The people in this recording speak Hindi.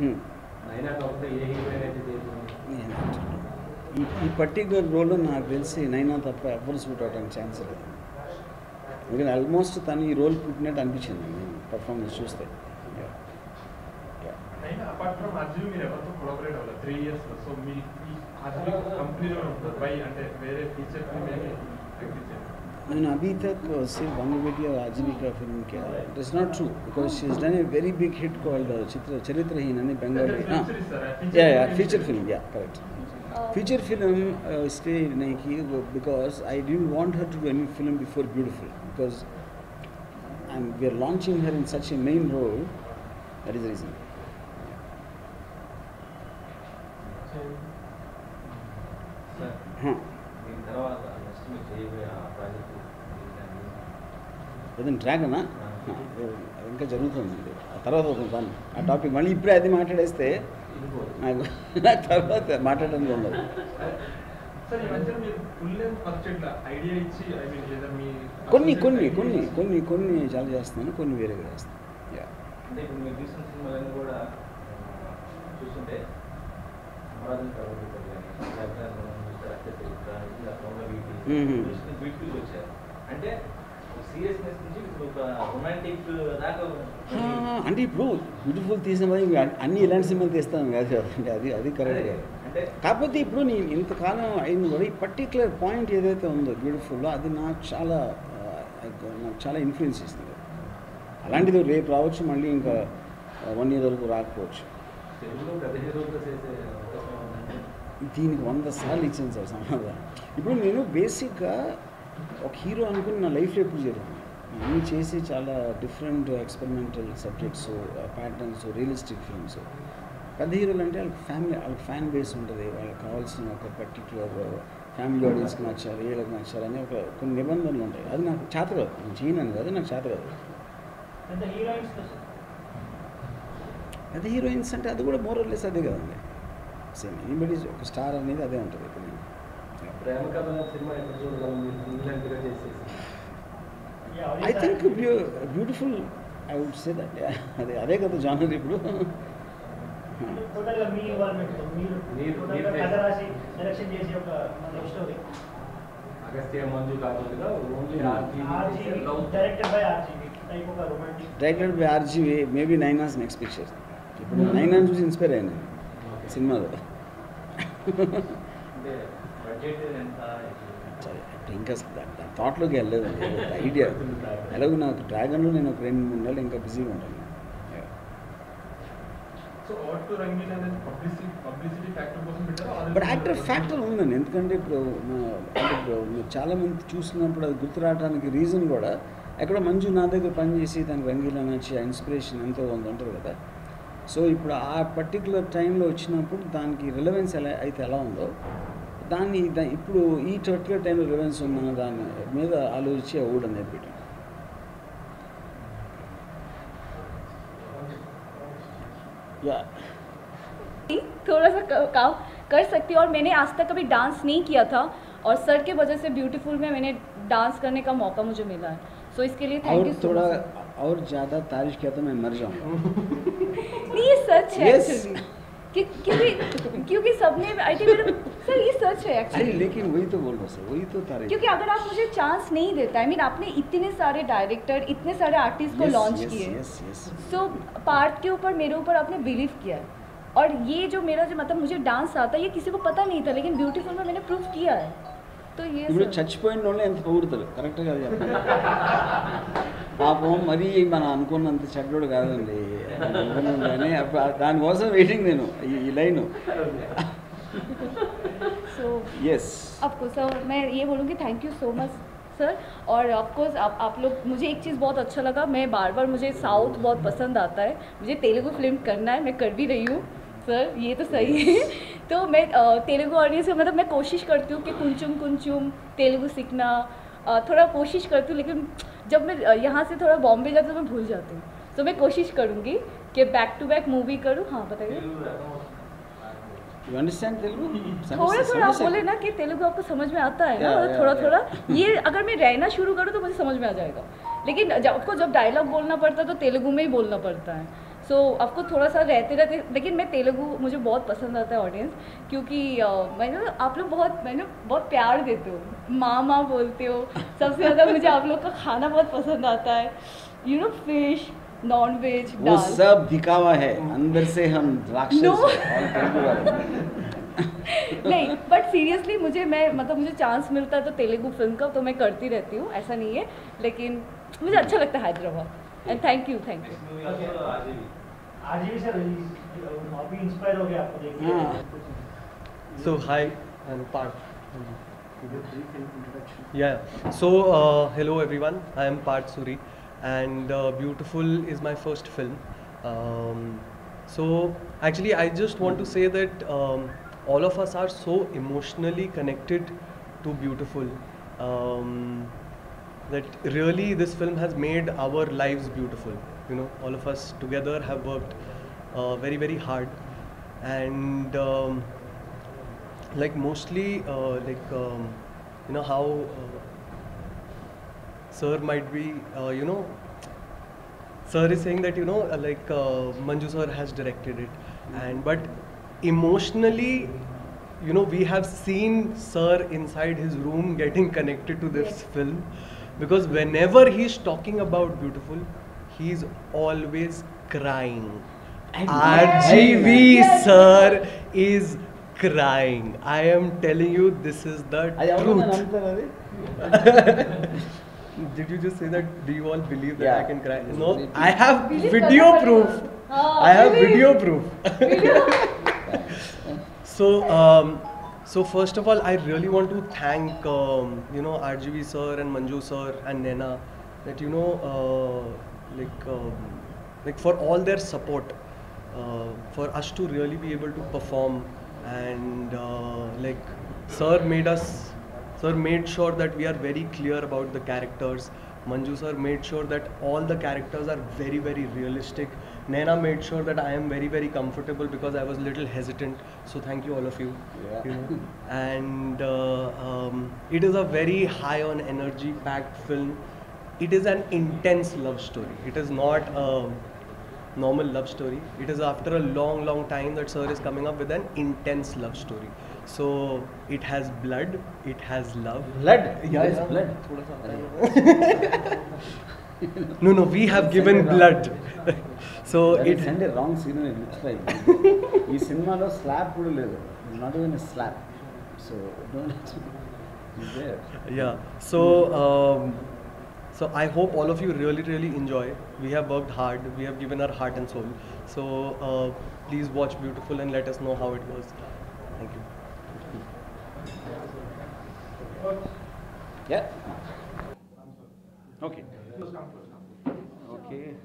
Hmm. Hmm. ఈ పర్టికులర్ రోల్ నాకు తెలిసి నైనా తప్ప ఎవరు సూట్ అవడానికి ఛాన్స్ లేదు. ఎందుకంటే ఆల్మోస్ట్ తను ఈ రోల్ పుట్టినట్టు అనిపించింది నేను పర్ఫార్మెన్స్ చూస్తే. బై అంటే వేరే मैंने अभी तक सिर्फ़ बंगू बेटी और आजीवी का फ़िल्म किया है। It is not true because she is done a very big hit called Chitra Charitraheen यानी बंगाली हाँ yeah yeah feature film yeah correct feature film इसलिए नहीं की because I do want her to do any film before Beautiful because I am we are launching her in such a main role that is reason हाँ ఏదైనా డ్రాగనా? ఇంకా జరుగుతుందండి. ఆ తర్వాత ఒక పని. ఆ టాపిక్ మళ్ళీ ఇప్పుడే అది మాట్లాడేస్తే నాకు తర్వాత మాట్లాడడానికి ఉండదు కొన్ని కొన్ని కొన్ని కొన్ని కొన్ని చాలా చేస్తున్నాను కొన్ని వేరేగా చేస్తాను యా అంటే అంటే ఇప్పుడు బ్యూటిఫుల్ తీసిన వల్ల అన్ని ఇలాంటి సినిమాలు తీస్తాం కాదు అది అది కరెక్ట్ కాకపోతే ఇప్పుడు నేను ఇంతకాలం అయింది కూడా ఈ పర్టికులర్ పాయింట్ ఏదైతే ఉందో బ్యూటిఫుల్లో అది నాకు చాలా నాకు చాలా ఇన్ఫ్లుయెన్స్ ఇస్తుంది అలాంటిది రేపు రావచ్చు మళ్ళీ ఇంకా వన్ ఇయర్ వరకు రాకపోవచ్చు. దీనికి వంద సార్లు ఇచ్చింది సార్ సమాధానం. ఇప్పుడు నేను బేసిక్గా ఒక హీరో అనుకుని నా లైఫ్లో ఎప్పుడు చేరాను. అన్నీ చేసి చాలా different experimental subjects patterns realistic films. పెద్ద హీరోలు అంటే వాళ్ళకి ఫ్యామిలీ వాళ్ళకి ఫ్యాన్ బేస్ ఉంటుంది. వాళ్ళకి కావాల్సిన ఒక పర్టిక్యులర్ ఫ్యామిలీ ఆడియన్స్కి నచ్చాలి వీళ్ళకి నచ్చాలని ఒక కొన్ని నిబంధనలు ఉంటాయి. అది నాకు చేత కాదు. నేను చేయను కాదు నాకు చేత కాదు. పెద్ద హీరోయిన్స్ అంటే అది కూడా మోరల్లెస్ అదే కదండి. సేమ్ ఎనీబడి ఒక స్టార్ అనేది అదే ఉంటుంది. ఇప్పుడు నేను ప్రేమ కథ సినిమా ఎప్పుడు చూడగలం మీరు ఫుల్ లెంత్గా చేసేసి I think beautiful I would say that అదే అదే కదా జానర్ ఇప్పుడు టోటల్ గా మీ ఇన్వాల్వ్మెంట్ మీరు మీరు- టోటల్ మీరు గా కథ రాసి డైరెక్షన్ చేసి ఒక లవ్ స్టోరీ అగస్త్య మంజు కాకుండా only RGV directed by RGV type ఒక romantic directed by RGV maybe నైనాస్ next picture ఇప్పుడు నైనాని చూసి ఇన్స్పైర్ అయ్యాను నేను సినిమాలో అంటే ఇంకా థాట్లోకి వెళ్ళలేదండి ఐడియా ఎలాగో నాకు డ్రాగన్లో నేను ఒక రెండు మూడు నెలలు ఇంకా బిజీగా ఉంటాను. Yeah. సో ఆట్ టు రంగీల్ అనేది పబ్లిసిటీ పబ్లిసిటీ ఫ్యాక్టర్ కోసం పెట్టారు? బట్ యాక్టర్ ఫ్యాక్టర్ ఉందండి ఎందుకంటే ఇప్పుడు చాలామంది చూసినప్పుడు అది గుర్తు రావడానికి రీజన్ కూడా ఎక్కడో మంజు నా దగ్గర పనిచేసి దానికి రంగీలా నచ్చి ఆ ఇన్స్పిరేషన్ ఎంతో ఉంది ఉంటుంది కదా. సో ఇప్పుడు ఆ పర్టికులర్ టైంలో వచ్చినప్పుడు దానికి రిలవెన్స్ ఎలా అయితే ఎలా ఉందో దాన్ని దా- ఇప్పుడు ఈ పర్టికులర్ టైంలో రిలవెన్స్ ఉన్న దాని మీద ఆలోచించి ఊడని నేర్పించాం యా थोड़ा सा क- काम कर सकती हूँ और मैंने आज तक कभी डांस नहीं किया था और सर के वजह से ब्यूटीफुल में मैंने डांस करने का मौका मुझे मिला है सो इसके लिए थैंक और यू सो थोड़ा मच और ज़्यादा तारीफ किया तो मैं मर जाऊंगा नहीं ये सच है Yes. actually. क्यों- क्योंकि क्योंकि सबने आई थिंक सर ये सच है अरे एक्चुअली लेकिन वही तो बोल रहा सर वही तो तारीफ क्योंकि अगर आप मुझे चांस नहीं देता आई मीन आपने इतने सारे डायरेक्टर इतने सारे आर्टिस्ट को Yes, लॉन्च yes, किए yes, yes. सो पार्ट के ऊपर मेरे ऊपर आपने बिलीव किया है और ये जो मेरा जो मतलब मुझे डांस आता है ये किसी को पता नहीं था लेकिन ब्यूटीफुल में मैंने प्रूफ किया है तो ये ఇప్పుడు सब- చచ్చిపోయిన వాళ్ళు ఎంత పొగుడుతారు కరెక్ట్గా చెప్పండి పాపం మరీ మనం అనుకున్నంత చెడ్డోడు కాదండి అనుకున్నాం కానీ అప్పుడు ఆ- దానికోసం వెయిటింగ్ నేను ఈ- ఈ లైన్ सो ఎస్ आपको सर मैं ये बोलूँगी thank you so much sir और ऑफकोर्स आप आप लोग मुझे एक चीज़ बहुत अच्छा लगा मैं बार बार मुझे साउथ बहुत पसंद आता है. मुझे तेलुगु फ़िल्म करना है मैं कर भी रही हूँ सर ये तो सही है. तो मैं तेलुगु ऑडियंस मतलब मैं कोशिश करती हूँ कि कुंचुम कुंचुम तेलुगु सीखना थोड़ा कोशिश करती हूँ लेकिन जब मैं यहाँ से थोड़ा बॉम्बे जाती हूँ तो मैं भूल जाती हूँ. तो मैं कोशिश करूँगी कि बैक टू बैक मूवी करूँ. हाँ बताइए. यू अंडरस्टैंड तेलुगु थोड़ा थोड़ा आप बोले ना कि तेलुगु आपको समझ में आता है ना? थोड़ा थोड़ा ये अगर मैं रहना शुरू करूँ तो मुझे समझ में आ जाएगा। लेकिन जब आपको जब डायलॉग बोलना पड़ता है तो तेलुगु में ही बोलना पड़ता है। सो so, आपको थोड़ा सा रहते रहते लेकिन मैं तेलुगु मुझे बहुत पसंद आता है ऑडियंस क्योंकि मैंने आप लोग बहुत मैंने बहुत प्यार देते हो। माँ माँ बोलते हो। सबसे ज़्यादा मुझे आप लोग का खाना बहुत पसंद आता है। You know fish non veg वो सब दिखावा है अंदर से हम राक्षस No. हैं। नहीं बट सीरियसली मुझे मैं मतलब मुझे चांस मिलता है तो तेलुगु फ़िल्म का तो मैं करती रहती हूँ ऐसा नहीं है लेकिन मुझे अच्छा लगता है Hyderabad. And thank you thank you से अभी इंस्पायर हो गया आपको देख के। हाँ। So hi, I'm And uh, Beautiful is my first film. Um, so actually, I just want to say that um, all of us are so emotionally connected to Beautiful. Um, that really this film has made our lives beautiful. You know, all of us together have worked uh, very very hard, and. Um, like mostly uh, like um, you know how uh, sir might be, uh, you know, sir is saying that you know, uh, like uh, Manju sir has directed it, and but emotionally, you know, we have seen sir inside his room getting connected to this film, because whenever he's talking about beautiful, he's always crying. RGV sir is crying. I am telling you, this is the truth. Did you just say that? Do you all believe that yeah. I can cry? No, I have video proof. Oh, I have video proof. Video? so, um, so first of all, I really want to thank um, you know RGV sir and Manju sir and Nena that you know uh, like um, like for all their support uh, for us to really be able to perform and uh, like sir made us sir made sure that we are very clear about the characters manju sir made sure that all the characters are very very realistic Naina made sure that I am very very comfortable because I was a little hesitant. So thank you all of you. Yeah. you know. And uh, um, it is a very high on energy packed film. It is an intense love story. It is not a normal love story. It is after a long long time that sir is coming up with an intense love story so it has blood it has love blood yeah, it's blood no no we have given blood so it's it send a wrong signal it looks like ఈ సినిమాలో Not even a slap. So don't don't yeah so um, so I hope all of you really, really enjoy. We have worked hard. We have given our heart and soul. So uh, please watch Beautiful and let us know how it was. Thank you. Yeah. Okay. Okay.